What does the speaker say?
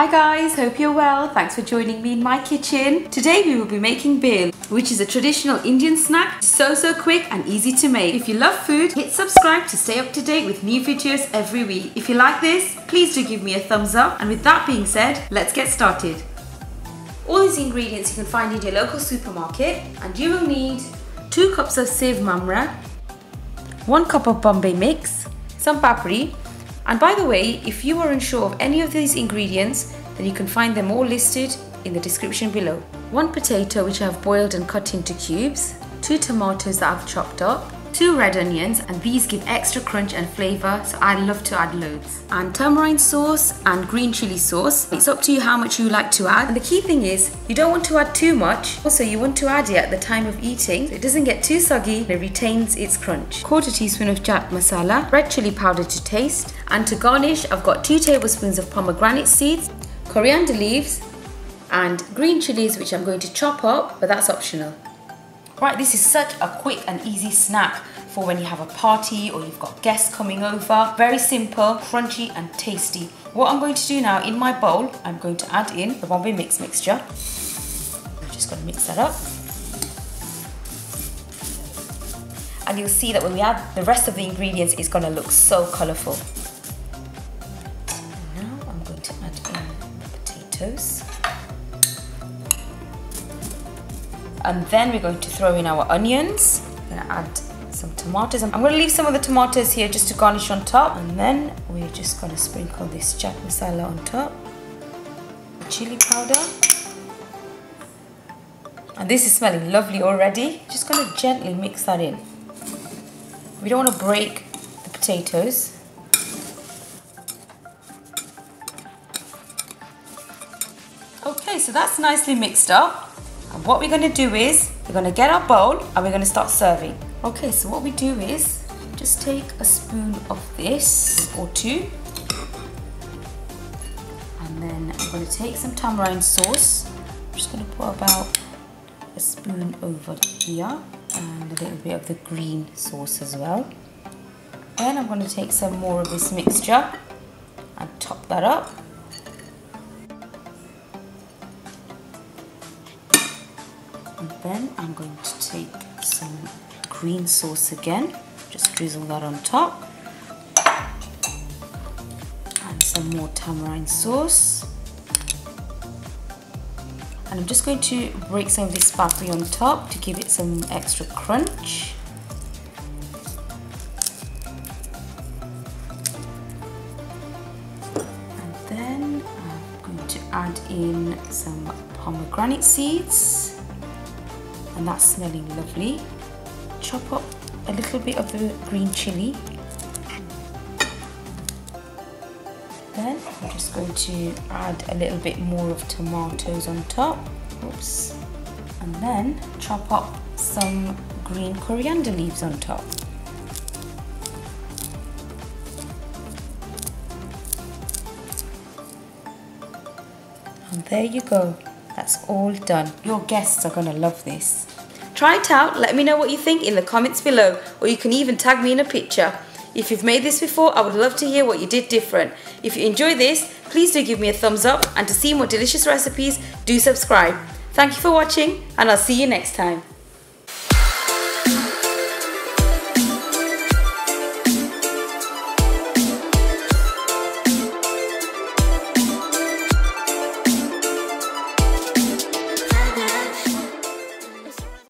Hi guys, hope you're well. Thanks for joining me in my kitchen. Today we will be making bhel, which is a traditional Indian snack. So so quick and easy to make. If you love food, hit subscribe to stay up to date with new videos every week. If you like this, please do give me a thumbs up. And with that being said, let's get started. All these ingredients you can find in your local supermarket and you will need 2 cups of sev mamra, 1 cup of Bombay mix, some papri, and by the way, if you are unsure of any of these ingredients, then you can find them all listed in the description below. One potato which I have boiled and cut into cubes, two tomatoes that I've chopped up, two red onions and these give extra crunch and flavour so I love to add loads. And tamarind sauce and green chilli sauce. It's up to you how much you like to add. And the key thing is you don't want to add too much. Also you want to add it at the time of eating so it doesn't get too soggy and it retains its crunch. Quarter teaspoon of chaat masala, red chilli powder to taste and to garnish I've got two tablespoons of pomegranate seeds, coriander leaves and green chilies which I'm going to chop up but that's optional. Right, this is such a quick and easy snack for when you have a party or you've got guests coming over. Very simple, crunchy and tasty. What I'm going to do now in my bowl, I'm going to add in the Bombay mix mixture. I'm just going to mix that up. And you'll see that when we add the rest of the ingredients, it's going to look so colourful. Now I'm going to add in the potatoes. And then we're going to throw in our onions. I'm to add some tomatoes. I'm going to leave some of the tomatoes here just to garnish on top. And then we're just going to sprinkle this chaat masala on top. Chili powder. And this is smelling lovely already. Just going to gently mix that in. We don't want to break the potatoes. Okay, so that's nicely mixed up. And what we're going to do is, we're going to get our bowl and we're going to start serving. Okay, so what we do is, just take a spoon of this or two. And then I'm going to take some tamarind sauce. I'm just going to put about a spoon over here and a little bit of the green sauce as well. Then I'm going to take some more of this mixture and top that up. And then I'm going to take some green sauce again, just drizzle that on top. And some more tamarind sauce. And I'm just going to break some of this papri on top to give it some extra crunch. And then I'm going to add in some pomegranate seeds and that's smelling lovely. Chop up a little bit of the green chili. Then I'm just going to add a little bit more of tomatoes on top. Oops. And then chop up some green coriander leaves on top. And there you go. That's all done. Your guests are gonna love this. Try it out, let me know what you think in the comments below, or you can even tag me in a picture. If you've made this before, I would love to hear what you did different. If you enjoy this, please do give me a thumbs up, and to see more delicious recipes, do subscribe. Thank you for watching, and I'll see you next time.